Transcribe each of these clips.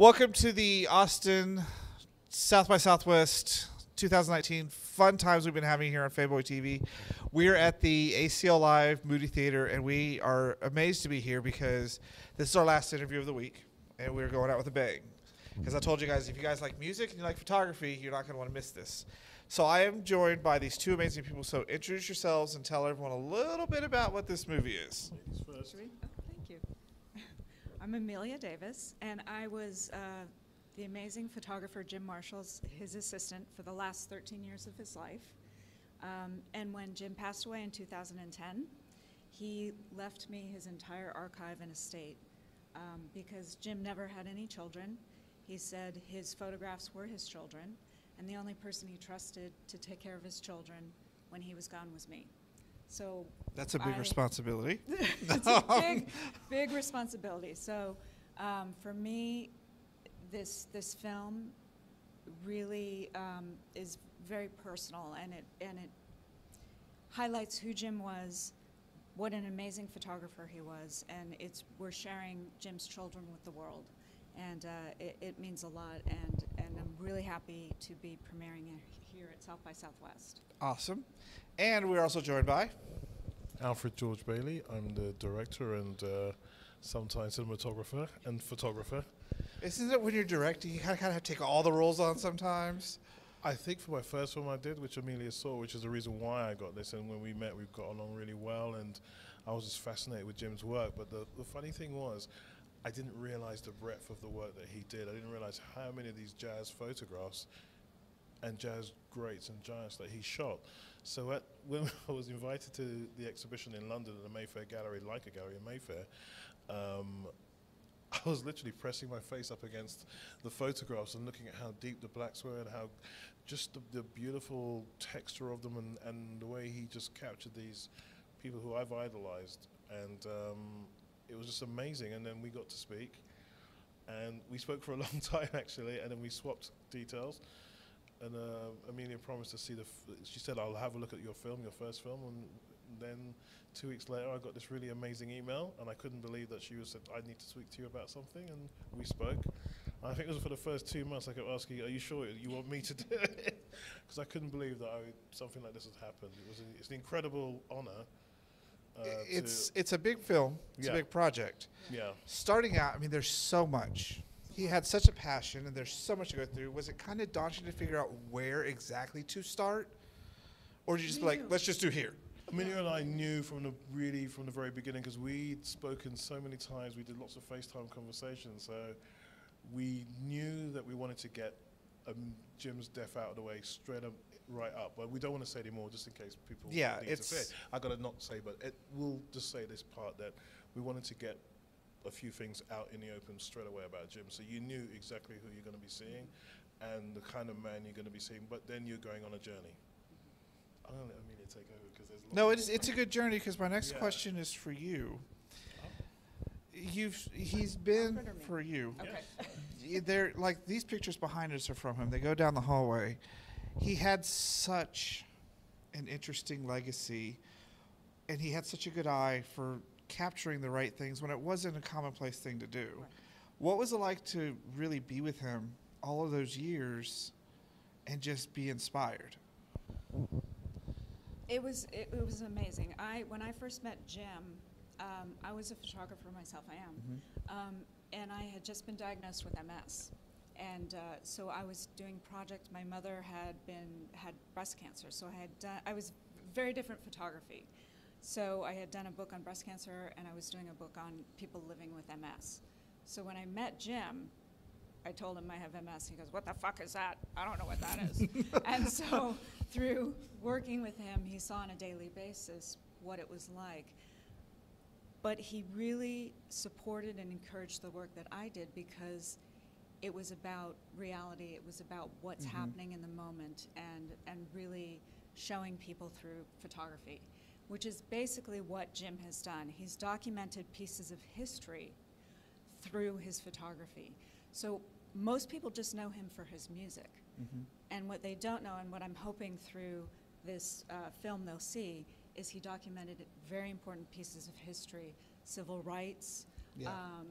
Welcome to the Austin South by Southwest 2019 fun times we've been having here on Fanboy TV. We're at the ACL Live Moody Theater, and we are amazed to be here because this is our last interview of the week, and we're going out with a bang. Because I told you guys, if you guys like music and you like photography, you're not going to want to miss this. So I am joined by these two amazing people. So introduce yourselves and tell everyone a little bit about what this movie is. Should we? Oh, thank you. I'm Amelia Davis, and I was uh, the amazing photographer Jim Marshall's his assistant for the last 13 years of his life. Um, and when Jim passed away in 2010, he left me his entire archive and estate um, because Jim never had any children. He said his photographs were his children, and the only person he trusted to take care of his children when he was gone was me. So That's a big I- responsibility. it's a big, big responsibility. So um, for me, this this film really um, is very personal, and it and it highlights who Jim was, what an amazing photographer he was, and it's we're sharing Jim's children with the world, and uh, it, it means a lot, and and I'm really happy to be premiering it here at South by Southwest. Awesome. And we're also joined by. Alfred George Bailey. I'm the director and uh, sometimes cinematographer and photographer. Isn't it when you're directing, you kind of, kind of have to take all the roles on sometimes? I think for my first film I did, which Amelia saw, which is the reason why I got this, and when we met, we got along really well, and I was just fascinated with Jim's work. But the, the funny thing was, I didn't realize the breadth of the work that he did. I didn't realize how many of these jazz photographs and jazz greats and giants that he shot. So at, when I was invited to the exhibition in London at the Mayfair Gallery, Leica Gallery in Mayfair, um, I was literally pressing my face up against the photographs and looking at how deep the blacks were and how just the, the beautiful texture of them and, and the way he just captured these people who I've idolized. And um, it was just amazing. And then we got to speak. And we spoke for a long time, actually, and then we swapped details. And uh, Amelia promised to see the. She said, "I'll have a look at your film, your first film." And then two weeks later, I got this really amazing email, and I couldn't believe that she was said, "I need to speak to you about something." And we spoke. I think it was for the first two months. I kept asking, "Are you sure you want me to do it?" Because I couldn't believe that I, something like this had happened. It was it's an incredible honor. Uh, it's it's a big film. It's a big project. yeah. Starting out, I mean, there's so much. He had such a passion, and there's so much to go through. Was it kind of daunting to figure out where exactly to start, or did you just be like, let's just do here? Amelia and I knew from the really from the very beginning because we'd spoken so many times. We did lots of FaceTime conversations, so we knew that we wanted to get um, Jim's death out of the way straight up, right up. But we don't want to say anymore, just in case people. Yeah, need it's- I gotta not say, but it, we'll just say this part that we wanted to get a few things out in the open straight away about Jim, so you knew exactly who you're going to be seeing and the kind of man you're going to be seeing. But then you're going on a journey. I'm gonna let Amelia take over because there's. No, it is, it's a good journey because my next Yeah. question is for you. You've he's been Alfred or me? for you. Okay. They're like these pictures behind us are from him. They go down the hallway. He had such an interesting legacy, and he had such a good eye for capturing the right things when it wasn't a commonplace thing to do. Right. What was it like to really be with him all of those years and just be inspired? It was it, it was amazing. I when I first met Jim, um, I was a photographer myself. I am, um, and I had just been diagnosed with MS, and uh, so I was doing projects. My mother had been had breast cancer, so I had done. I was very different photography. So I had done a book on breast cancer, and I was doing a book on people living with MS. So when I met Jim, I told him I have MS. He goes, "What the fuck is that? I don't know what that is." and so, through working with him, he saw on a daily basis what it was like. But he really supported and encouraged the work that I did because it was about reality. It was about what's Mhm. happening in the moment, and and really showing people through photography, which is basically what Jim has done. He's documented pieces of history through his photography. So most people just know him for his music. Mm-hmm. And what they don't know, and what I'm hoping through this uh, film they'll see, is he documented very important pieces of history, civil rights, Yeah. um,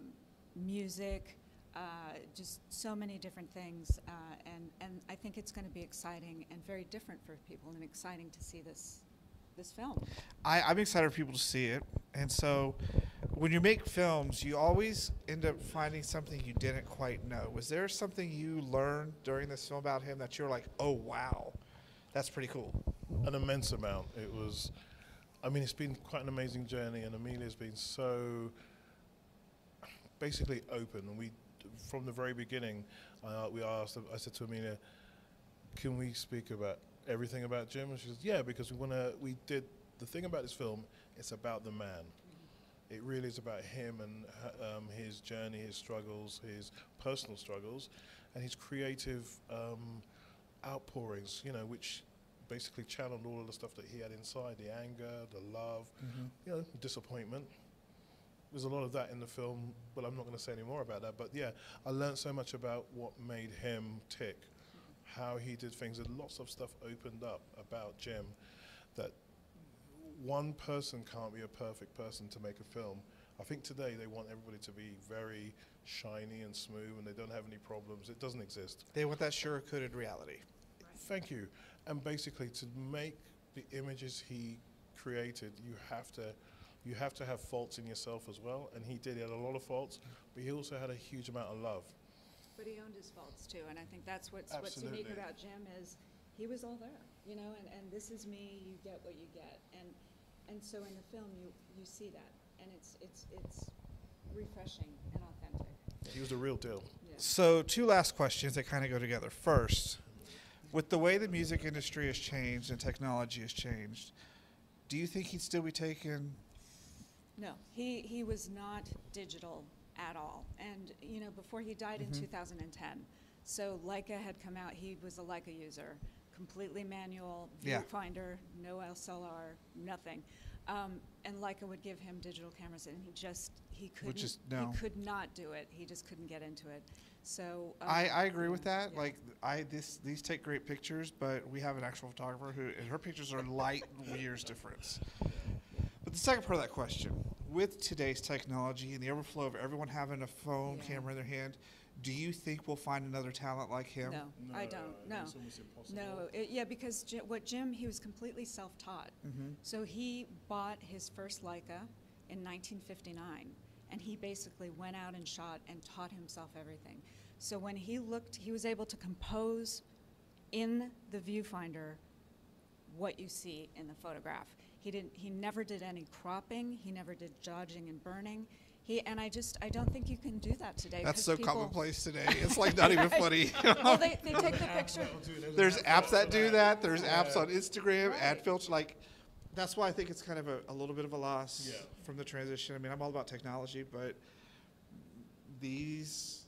music, uh, just so many different things, uh, and and I think it's going to be exciting and very different for people, and exciting to see this this film. I, I'm excited for people to see it. And so when you make films, you always end up finding something you didn't quite know. Was there something you learned during this film about him that you're like, oh, wow, that's pretty cool? An immense amount. It was, I mean, it's been quite an amazing journey, and Amelia's been so basically open. And we, from the very beginning, we asked, I said to Amelia, can we speak about everything about Jim? And she says, yeah, because we want to, we did, the thing about this film, it's about the man. It really is about him and um, his journey, his struggles, his personal struggles, and his creative um, outpourings, you know, which basically channeled all of the stuff that he had inside the anger, the love, Mm-hmm. you know, disappointment. There's a lot of that in the film, but I'm not going to say any more about that. But yeah, I learned so much about what made him tick, how he did things, and lots of stuff opened up about Jim that one person can't be a perfect person to make a film. I think today they want everybody to be very shiny and smooth and they don't have any problems. It doesn't exist. They want that sugar-coated reality. Thank you. And basically, to make the images he created, you have to, you have to have faults in yourself as well. And he did. He had a lot of faults, but he also had a huge amount of love. But he owned his faults too, and I think that's what's what's unique about Jim is he was all there, you know, and, and this is me, you get what you get, and and so in the film you you see that, and it's it's it's refreshing and authentic. He was the real deal. Yeah. So, two last questions that kind of go together. First, with the way the music industry has changed and technology has changed, do you think he'd still be taken? No, he he was not digital at all, and you know before he died Mhm. in 2010, so Leica had come out. He was a Leica user, completely manual Yeah. viewfinder, no SLR, nothing. Um, and Leica would give him digital cameras, and he just he couldn't. just- no. He could not do it. He just couldn't get into it. So um, I, I agree with that. yeah. Like I this these take great pictures, but we have an actual photographer who and her pictures are light years difference. But the second part of that question, with today's technology and the overflow of everyone having a phone Yeah. camera in their hand, do you think we'll find another talent like him? No, I don't. No, It's almost impossible. no. It, yeah, because Jim, what Jim he was completely self-taught. Mm-hmm. So he bought his first Leica in 1959, and he basically went out and shot and taught himself everything. So when he looked, he was able to compose in the viewfinder what you see in the photograph. He didn't. He never did any cropping. He never did dodging and burning. He and I just I don't think you can do that today. That's so commonplace today. It's like not even funny. well, they, they take the picture. There's apps that do that. There's apps on Instagram, ad Right. filter. Like, that's why I think it's kind of a, a little bit of a loss Yeah. from the transition. I mean, I'm all about technology, but these,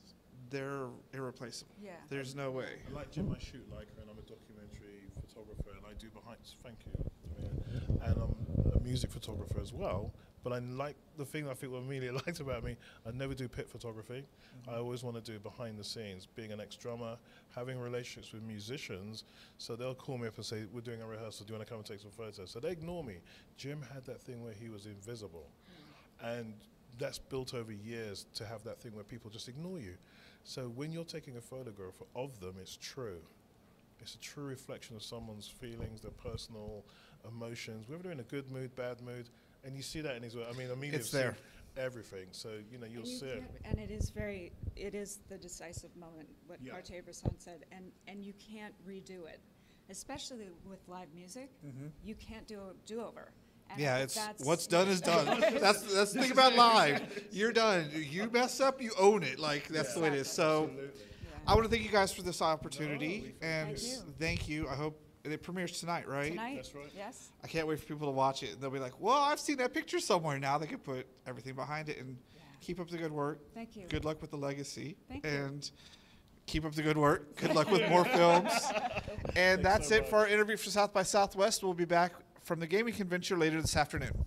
they're irreplaceable. Yeah. There's no way. I like Jim. I shoot Leica, and I'm a documentary photographer, and I do behind. Thank you, and I'm a music photographer as well. But I like the thing I think what Amelia liked about me. I never do pit photography. Mm-hmm. I always want to do behind the scenes, being an ex-drummer, having relationships with musicians. So they'll call me up and say, "We're doing a rehearsal. Do you want to come and take some photos?" So they ignore me. Jim had that thing where he was invisible, mm-hmm. and that's built over years to have that thing where people just ignore you. So when you're taking a photograph of them, it's true. It's a true reflection of someone's feelings, their personal emotions, whether they're in a good mood, bad mood, and you see that in his work. I mean, Amelia's It's there. everything, so you know you'll And you see it. And it is very, it is the decisive moment, what Yeah. Cartier-Bresson said, and, and you can't redo it. Especially with live music, mm-hmm. you can't do a do-over. And Yeah, it's that's- what's done is done. that's that's the thing about live. You're done. You mess up, you own it. Like that's the way it is. So Absolutely. Yeah. I want to thank you guys for this opportunity No, and Thank you. thank you. I hope it premieres tonight, right? Tonight, That's right. yes? I can't wait for people to watch it. And they'll be like, "Well, I've seen that picture somewhere." Now they can put everything behind it and Yeah. keep up the good work. Thank you. Good luck with the legacy, Thank you. and keep up the good work. Good luck with more films. And that's so it for our interview for South by Southwest. We'll be back from the gaming convention later this afternoon.